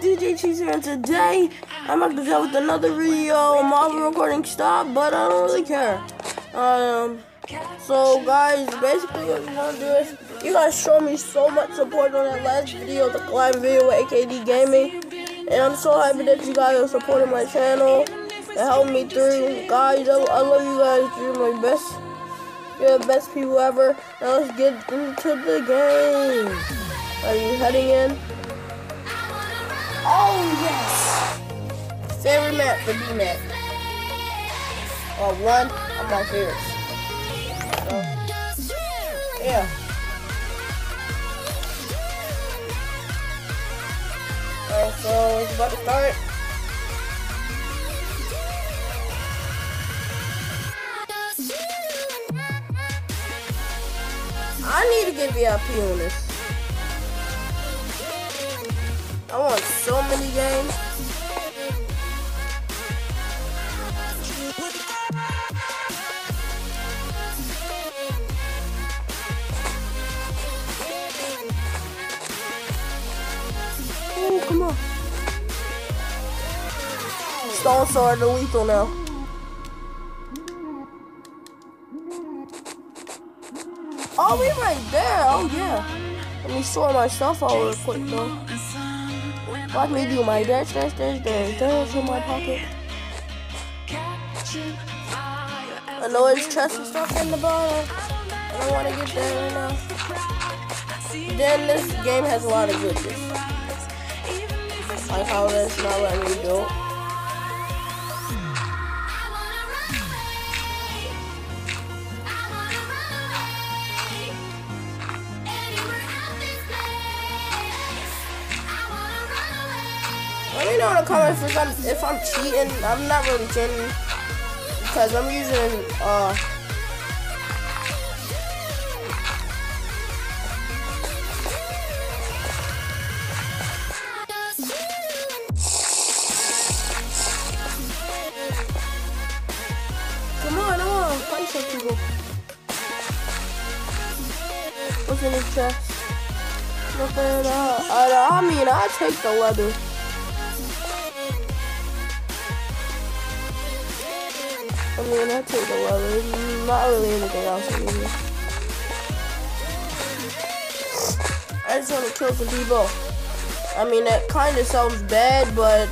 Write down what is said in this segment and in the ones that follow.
DJ Cheese here, and today I'm about to go with another video. I'm Marvel recording stop, but I don't really care. Um, so guys, basically what want to do is you guys show me so much support on that last video, the live video with AKD Gaming, and I'm so happy that you guys are supporting my channel and helping me through. Guys, I, I love you guys. You're my best, you're the best people ever. Now let's get into the game. Are you heading in? Oh, yes! Favorite map for D-Mac. Oh, one of my favorites. Yeah. Alright, so it's about to start. I need to get VIP on this. I want so many games. Oh, come on. Stone Sword the lethal now. Oh, we right there. Oh, yeah. Let me sort myself out real quick, though. Watch me do my dash, dash, dash, dash, dash in my pocket. I know his chest is stuck in the bottom. I don't want to get there right now. Then this game has a lot of glitches. Like how it's not letting me do Let me know in the comments if I'm, if I'm cheating. I'm not really cheating because I'm using uh. Come on, come on, fight some. What's in his chest? Nothing. Uh, I, I mean, I take the leather. I mean, I take the leather. Not really anything else in here. I just want to kill some people. I mean, that kind of sounds bad, but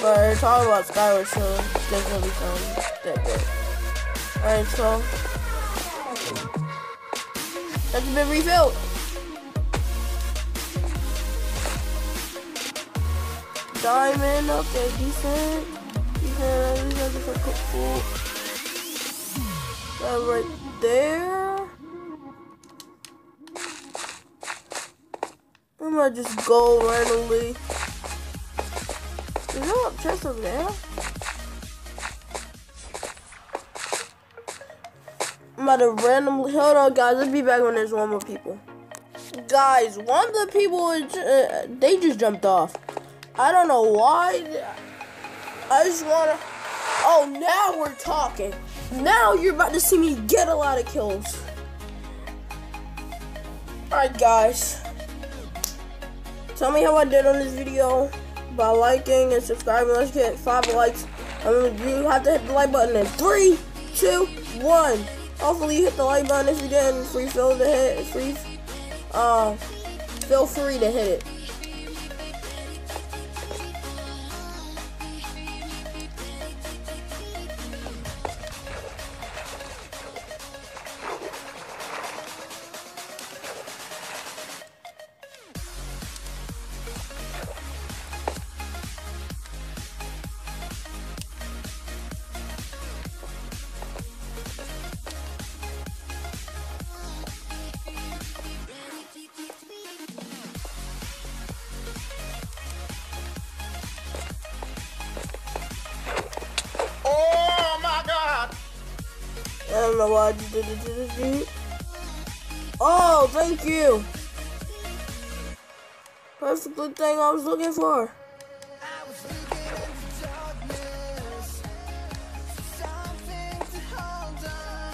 but we're talking about Skywars, so it doesn't sound that good. Alright, so that's been refilled. Diamond, okay, decent. Yeah, these are couple. That right there. I might just go randomly. Is there a chest over there? I'm about to randomly. Hold on, guys. Let's be back when there's one more people. Guys, one of the people, uh, they just jumped off. I don't know why. I just wanna. Oh, now we're talking. Now you're about to see me get a lot of kills. Alright, guys. Tell me how I did on this video by liking and subscribing. Let's get five likes. Um, you have to hit the like button in three, two, one. Hopefully you hit the like button. If you didn't, free feel to hit. Free, uh, feel free to hit it. I don't know why I did it. Oh, thank you. Perfect the good thing I was looking for.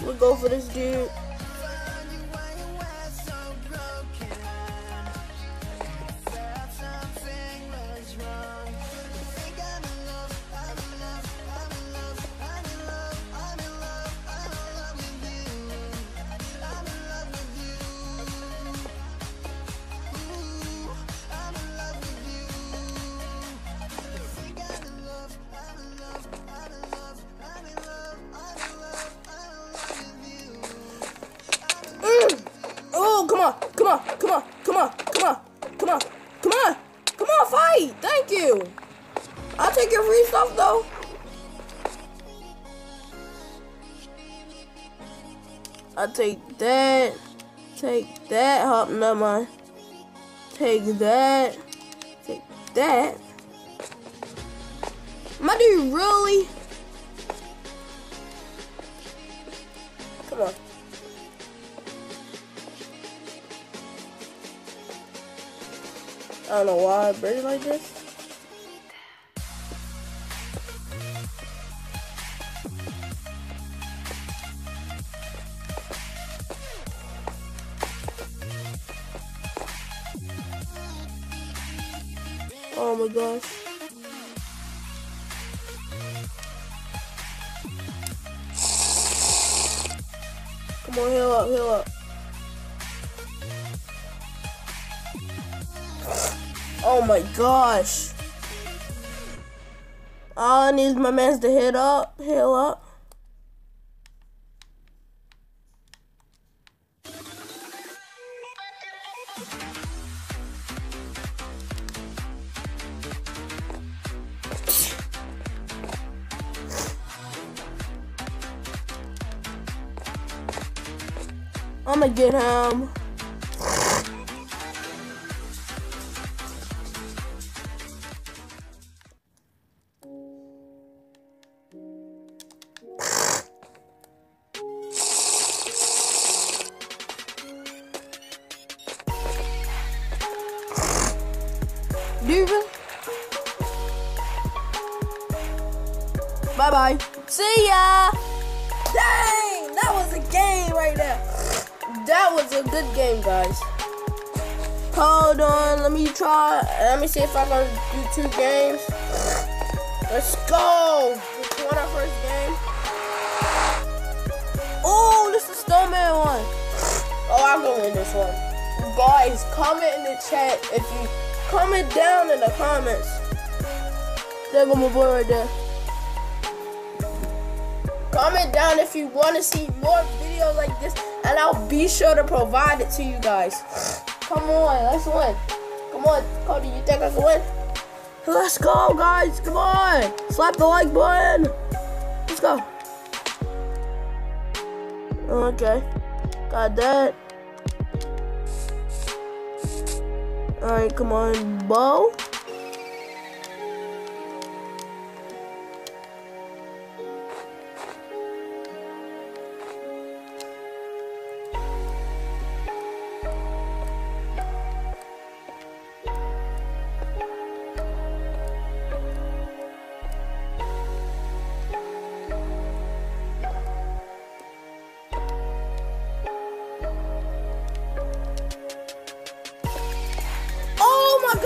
We'll go for this dude. Take that. Hop, never mind. Take that. Take that. My dude, really? Come on. I don't know why I break like this. Oh my gosh. Come on, heal up, heal up. Oh my gosh. All I need is my mans to hit up, heal up. I'm gonna get him. Bye bye. See ya. That was a good game, guys. Hold on, let me try. Let me see if I can do two games. Let's go. Let's won our first game. Oh, this is Snowman one. Oh, I'm gonna win this one. Guys, comment in the chat if you comment down in the comments. There go my boy right there. Comment down if you want to see more videos like this, and I'll be sure to provide it to you guys. Come on, let's win. Come on, Cody, you think I can win? Let's go, guys. Come on. Slap the like button. Let's go. Okay. Got that. Alright, come on, Bo.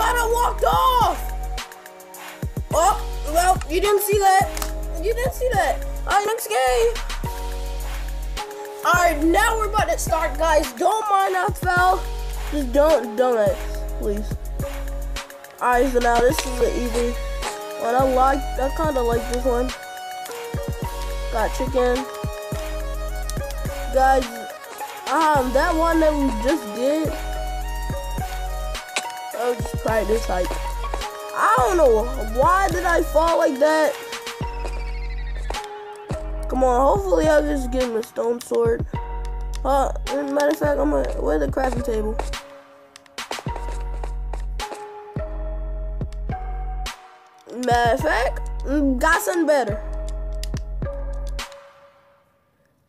I walked off! Oh, well, you didn't see that. You didn't see that. Alright, next game. Alright, now we're about to start, guys. Don't mind that fell. Just don't, don't, it, please. Alright, so now this is an easy one. I like, I kind of like this one. Got chicken. Guys, um, that one that we just did, I'll just practice like I don't know why did I fall like that. Come on, hopefully I'll just get him a stone sword. Uh, matter of fact, I'm gonna where the crafting table. Matter of fact, mm, got something better.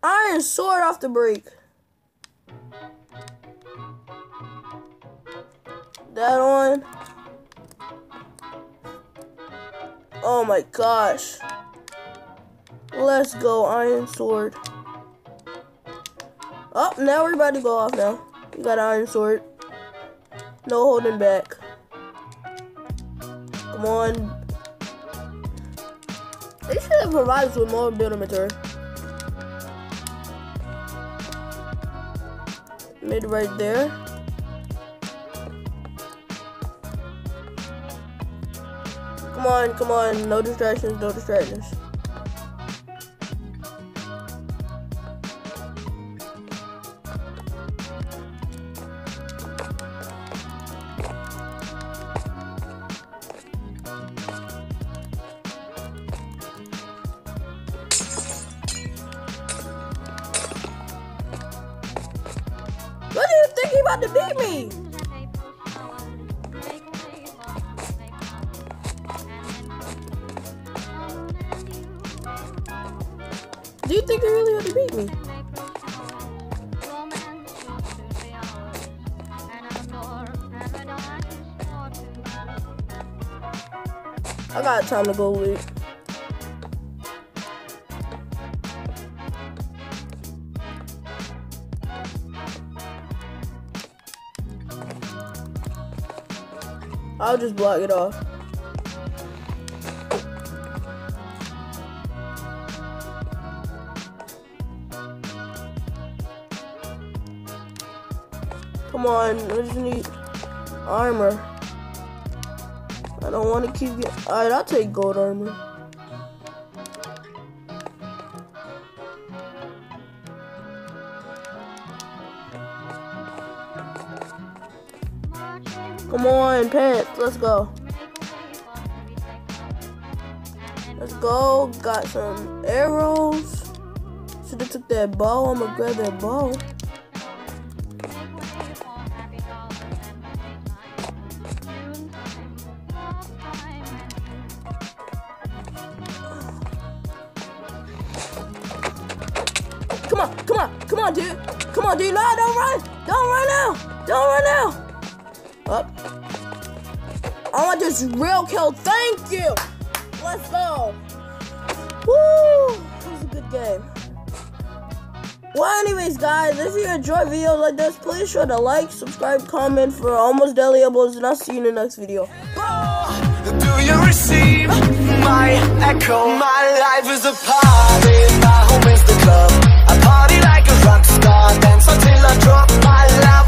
Iron sword off the break. That on. Oh my gosh. Let's go, Iron Sword. Oh, now we're about to go off now. We got Iron Sword. No holding back. Come on. They should have provided us with more building material. Mid right there. Come on, come on. No distractions, no distractions. You think you really want to beat me? I got time to go leave. I'll just block it off. Come on, I just need armor. I don't want to keep getting. Alright, I'll take gold armor. Come on, pants, let's go. Let's go. Got some arrows. Should have took that bow. I'm gonna grab that bow. Come on, come on, dude. Come on, dude. No, don't run. Don't run now. Don't run now. Up. I want this real kill. Thank you. Let's go. Woo. This was a good game. Well, anyways, guys, if you enjoy videos like this, please sure to like, subscribe, comment for almost daily uploads, and I'll see you in the next video. Do you receive my echo? My life is a party. Party like a rock star, dance until I drop my love